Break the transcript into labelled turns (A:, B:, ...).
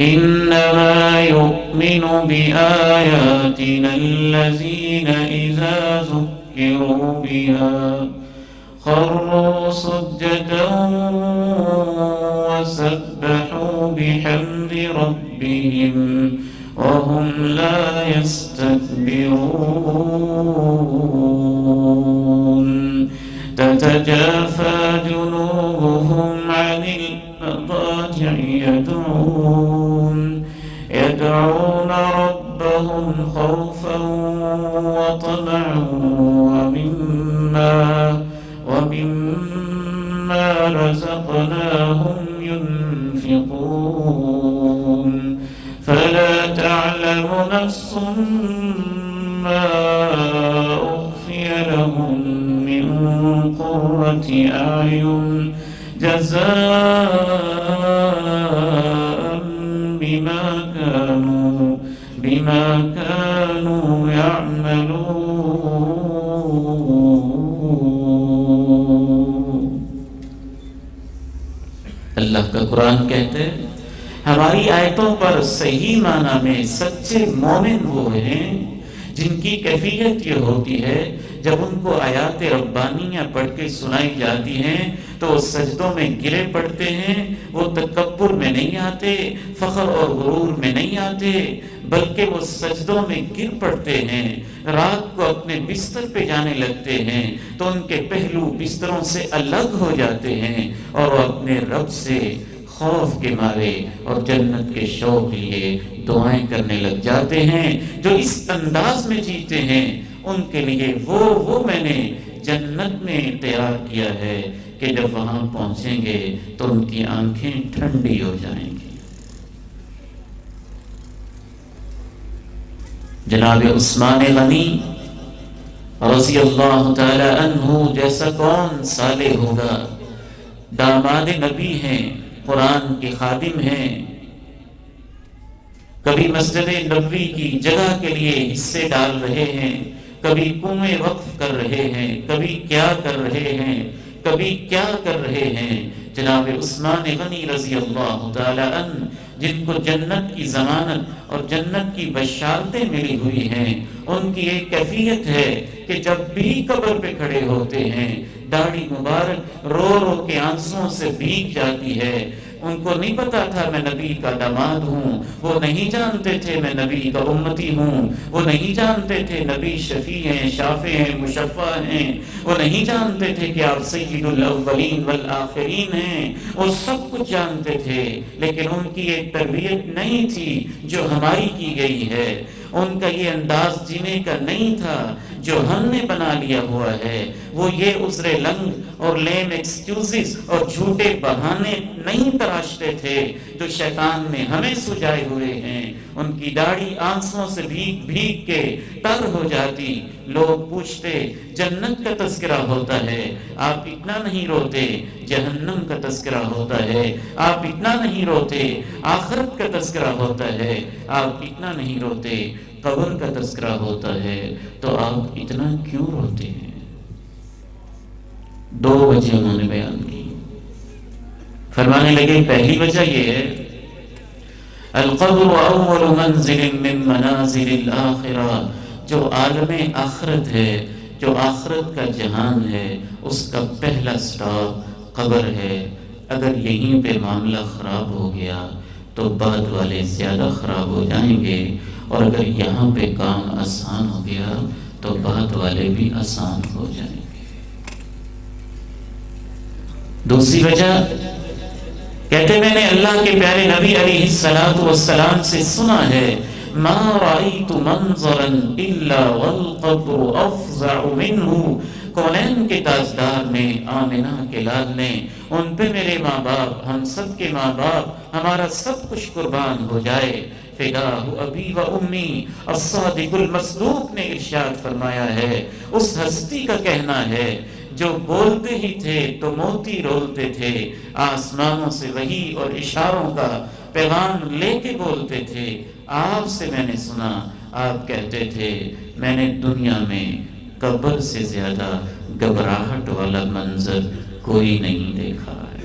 A: إنما يؤمن بآياتنا الذين إذا ذكروا بها خروا سجدا وسبحوا بحمد ربهم وهم لا يستكبرون. تتجافى وطمعا ومما ومما رزقناهم ينفقون فلا تعلم نفس ما أخفي لهم من قرة أعين جزاء بما بما كانوا يعملون۔ اللہ کا قرآن کہتے ہیں، ہماری آیتوں پر صحیح معنی میں سچے مومن وہ ہیں جن کی کیفیت یہ ہوتی ہے جب ان کو آیات ربانیاں پڑھ کے سنائی جاتی ہیں تو وہ سجدوں میں گرے پڑتے ہیں، وہ تکبر میں نہیں آتے، فخر اور غرور میں نہیں آتے، بلکہ وہ سجدوں میں گر پڑتے ہیں، رات کو اپنے بستر پہ جانے لگتے ہیں، تو ان کے پہلو بستروں سے الگ ہو جاتے ہیں اور وہ اپنے رب سے خوف کے مارے اور جنت کے شوق لیے دعائیں کرنے لگ جاتے ہیں، جو اس انداز میں جیتے ہیں، ان کے لیے وہ وہ میں نے جنت میں تیار کیا ہے کہ جب وہاں پہنچیں گے تو ان کی آنکھیں ٹھنڈی ہو جائیں گی۔ جناب عثمان غنی رضی اللہ تعالی عنہ جیسا کون صالح ہوگا، داماد نبی ہیں۔ قرآن کے خادم ہیں۔ کبھی مسجد نبوی کی جگہ کے لیے حصے ڈال رہے ہیں، کبھی کنویں وقف کر رہے ہیں، کبھی کیا کر رہے ہیں، کبھی کیا کر رہے ہیں۔ جناب عثمان غنی رضی اللہ تعالی عنہ، جن کو جنت کی ضمانت اور جنت کی بشارتیں ملی ہوئی ہیں، ان کی ایک کیفیت ہے کہ جب بھی قبر پہ کھڑے ہوتے ہیں، داڑھی مبارک رو رو کے آنسوں سے بھیگ جاتی ہے۔ ان کو نہیں پتا تھا میں نبی کا دماد ہوں۔ وہ نہیں جانتے تھے میں نبی کا امتی ہوں۔ وہ نہیں جانتے تھے نبی شفیع ہیں، شافع ہیں، مشفع ہیں۔ وہ نہیں جانتے تھے کہ آپ سید الاولین والآخرین ہیں۔ وہ سب کچھ جانتے تھے، لیکن ان کی ایک تربیت نہیں تھی جو ہماری کی گئی ہے۔ ان کا یہ انداز جینے کا نہیں تھا جو ہم نے بنا لیا ہوا ہے۔ وہ یہ عذر لنگ اور لیم ایکسکیوزز اور جھوٹے بہانے نہیں تراشتے تھے۔ جو شیطان نے ہمیں سجائے ہوئے ہیں۔ ان کی داڑھی آنسوں سے بھیگ بھیگ کے تر ہو جاتی۔ لوگ پوچھتے، جنت کا تذکرہ ہوتا ہے۔ آپ اتنا نہیں روتے، جہنم کا تذکرہ ہوتا ہے۔ آپ اتنا نہیں روتے، آخرت کا تذکرہ ہوتا ہے۔ آپ اتنا نہیں روتے، قبر کا تذکرہ ہوتا ہے۔ تو آپ اتنا کیوں روتے ہیں؟ دو وجہ انہوں نے بیان کی فرمانے لگے، پہلی وجہ یہ ہے، القبر اول منزل من منازل الاخرہ، جو عالم آخرت ہے، جو آخرت کا جہان ہے، اس کا پہلا سٹاپ قبر ہے۔ اگر یہیں پہ معاملہ خراب ہو گیا، تو بعد والے زیادہ خراب ہو جائیں گے۔ اور اگر یہاں پہ کام آسان ہو گیا، تو بعد والے بھی آسان ہو جائیں گے۔ دوسری وجہ کہتے میں نے اللہ کے پیارے نبی علیہ السلام والسلام سے سنا ہے، ما رأيت منظرا الا والقبر افزع منه کونین کے تاجدار نے آمنہ کے لال نے، ان پہ میرے ماں باپ، ہم سب کے ماں باپ، ہمارا سب کچھ قربان ہو جائے. فداہ ابی و امی، الصادق المصدوق نے ارشاد فرمایا ہے، اس ہستی کا کہنا ہے جو بولتے ہی تھے تو موتی رولتے تھے، آسمانوں سے وہی اور اشاروں کا پیغام لے کے بولتے تھے۔ آپ سے میں نے سنا، آپ کہتے تھے، میں نے دنیا میں قبر سے زیادہ گھبراہٹ والا منظر کوئی نہیں دیکھا ہے۔